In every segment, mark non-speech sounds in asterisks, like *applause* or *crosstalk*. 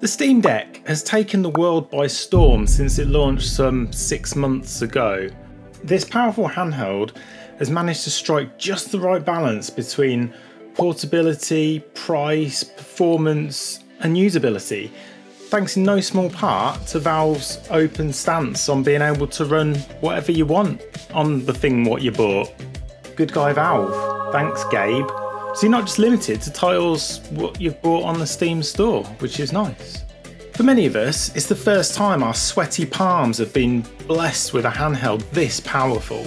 The Steam Deck has taken the world by storm since it launched some six months ago. This powerful handheld has managed to strike just the right balance between portability, price, performance, and usability, thanks in no small part to Valve's open stance on being able to run whatever you want on the thing what you bought. Good guy Valve. Thanks, Gabe. So you're not just limited to titles what you've bought on the Steam store, which is nice. For many of us, it's the first time our sweaty palms have been blessed with a handheld this powerful.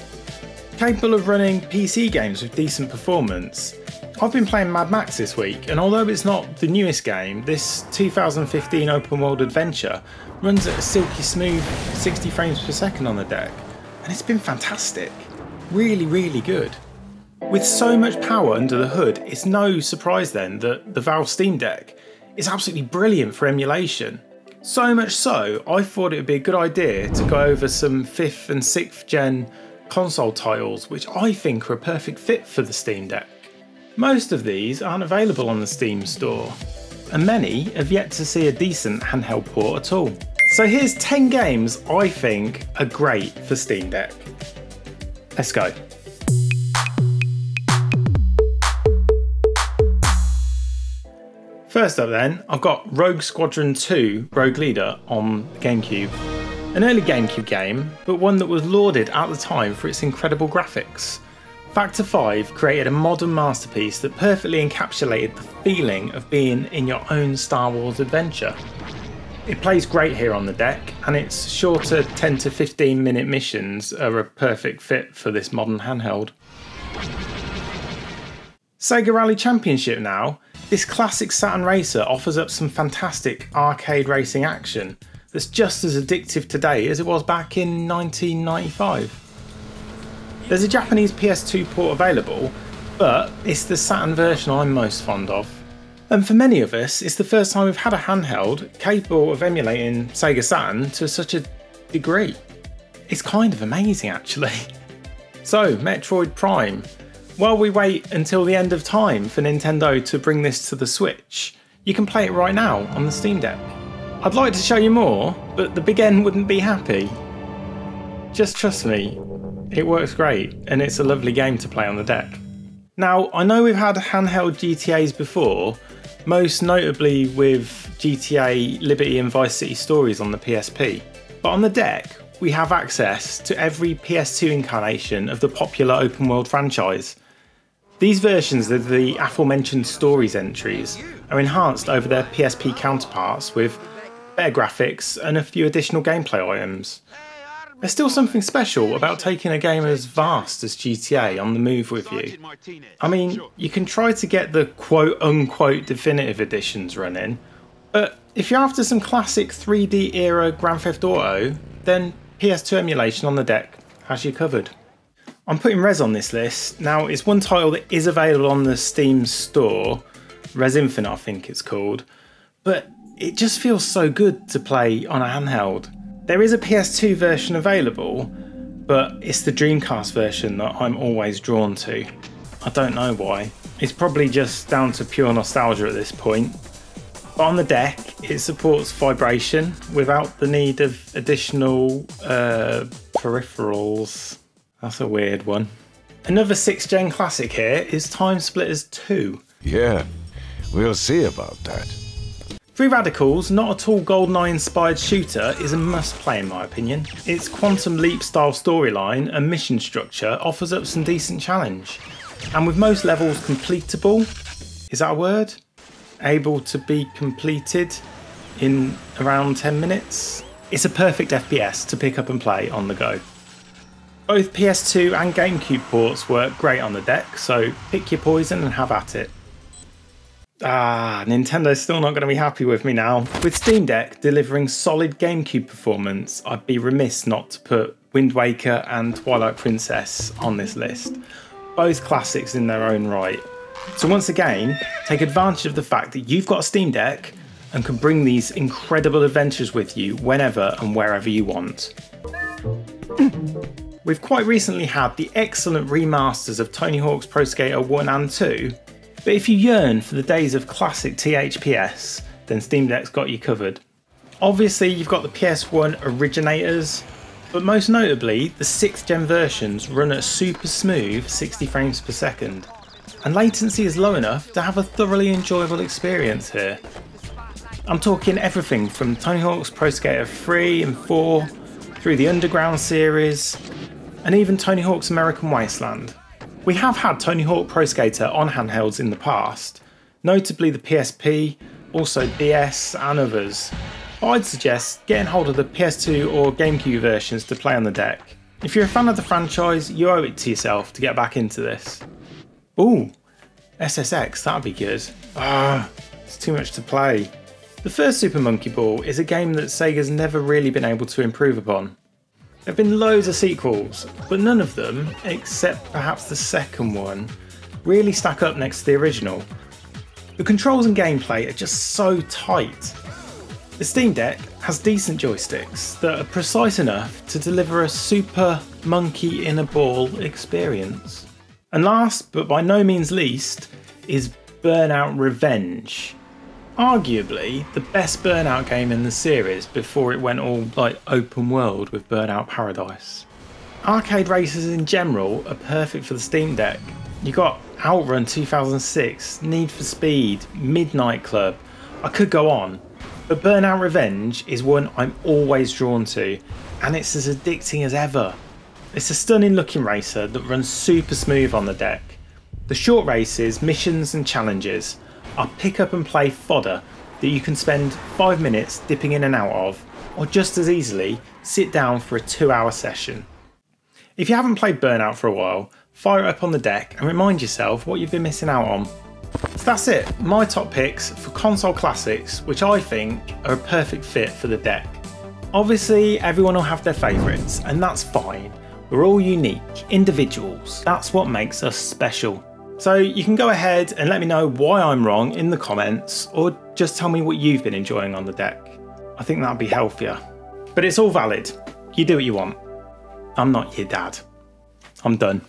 Capable of running PC games with decent performance, I've been playing Mad Max this week, and although it's not the newest game, this 2015 open world adventure runs at a silky smooth 60 frames per second on the deck, and it's been fantastic. Really, really good. With so much power under the hood, it's no surprise then that the Valve Steam Deck is absolutely brilliant for emulation. So much so, I thought it would be a good idea to go over some 5th and 6th gen console titles which I think are a perfect fit for the Steam Deck. Most of these aren't available on the Steam store, and many have yet to see a decent handheld port at all. So here's 10 games I think are great for Steam Deck. Let's go. First up then, I've got Rogue Squadron 2 Rogue Leader on GameCube. An early GameCube game, but one that was lauded at the time for its incredible graphics. Factor 5 created a modern masterpiece that perfectly encapsulated the feeling of being in your own Star Wars adventure. It plays great here on the deck, and its shorter 10 to 15 minute missions are a perfect fit for this modern handheld. Sega Rally Championship now this classic Saturn racer offers up some fantastic arcade racing action that's just as addictive today as it was back in 1995. There's a Japanese PS2 port available, but it's the Saturn version I'm most fond of. And for many of us, it's the first time we've had a handheld capable of emulating Sega Saturn to such a degree. It's kind of amazing actually. *laughs* So, Metroid Prime, while we wait until the end of time for Nintendo to bring this to the Switch, you can play it right now on the Steam Deck. I'd like to show you more, but the Big N wouldn't be happy. Just trust me, it works great and it's a lovely game to play on the deck. Now, I know we've had handheld GTAs before, most notably with GTA Liberty and Vice City Stories on the PSP, but on the deck, we have access to every PS2 incarnation of the popular open world franchise, these versions of the aforementioned stories entries are enhanced over their PSP counterparts with better graphics and a few additional gameplay items. There's still something special about taking a game as vast as GTA on the move with you. I mean, you can try to get the quote unquote definitive editions running, but if you're after some classic 3D era Grand Theft Auto, then PS2 emulation on the deck has you covered. I'm putting Rez on this list. Now, it's one title that is available on the Steam store, Rez Infinite, I think it's called, but it just feels so good to play on a handheld. There is a PS2 version available, but it's the Dreamcast version that I'm always drawn to. I don't know why. It's probably just down to pure nostalgia at this point. But on the deck, it supports vibration without the need of additional uh, peripherals. That's a weird one. Another 6th gen classic here is TimeSplitters 2. Yeah, we'll see about that. Free Radical's, not at all GoldenEye inspired shooter, is a must play in my opinion. Its Quantum Leap style storyline and mission structure offers up some decent challenge. And with most levels completable, is that a word? Able to be completed in around 10 minutes? It's a perfect FPS to pick up and play on the go. Both PS2 and GameCube ports work great on the deck, so pick your poison and have at it. Ah, Nintendo's still not going to be happy with me now. With Steam Deck delivering solid GameCube performance, I'd be remiss not to put Wind Waker and Twilight Princess on this list. Both classics in their own right. So once again, take advantage of the fact that you've got a Steam Deck and can bring these incredible adventures with you whenever and wherever you want. We've quite recently had the excellent remasters of Tony Hawk's Pro Skater 1 and 2, but if you yearn for the days of classic THPS, then Steam Deck's got you covered. Obviously, you've got the PS1 originators, but most notably, the 6th gen versions run at super smooth 60 frames per second, and latency is low enough to have a thoroughly enjoyable experience here. I'm talking everything from Tony Hawk's Pro Skater 3 and 4, through the Underground series, and even Tony Hawk's American Wasteland. We have had Tony Hawk Pro Skater on handhelds in the past, notably the PSP, also DS, and others. I'd suggest getting hold of the PS2 or GameCube versions to play on the deck. If you're a fan of the franchise, you owe it to yourself to get back into this. Ooh, SSX, that'd be good. Ah, it's too much to play. The first Super Monkey Ball is a game that Sega's never really been able to improve upon. There have been loads of sequels, but none of them, except perhaps the second one, really stack up next to the original. The controls and gameplay are just so tight. The Steam Deck has decent joysticks that are precise enough to deliver a super monkey in a ball experience. And last, but by no means least, is Burnout Revenge arguably the best Burnout game in the series before it went all like open world with Burnout Paradise. Arcade races in general are perfect for the Steam Deck. You got Outrun 2006, Need for Speed, Midnight Club. I could go on, but Burnout Revenge is one I'm always drawn to, and it's as addicting as ever. It's a stunning looking racer that runs super smooth on the deck. The short races, missions, and challenges are pick up and play fodder that you can spend five minutes dipping in and out of, or just as easily sit down for a two hour session. If you haven't played Burnout for a while, fire it up on the deck and remind yourself what you've been missing out on. So that's it, my top picks for console classics, which I think are a perfect fit for the deck. Obviously, everyone will have their favourites, and that's fine. We're all unique, individuals. That's what makes us special. So you can go ahead and let me know why I'm wrong in the comments or just tell me what you've been enjoying on the deck. I think that'd be healthier. But it's all valid. You do what you want. I'm not your dad. I'm done.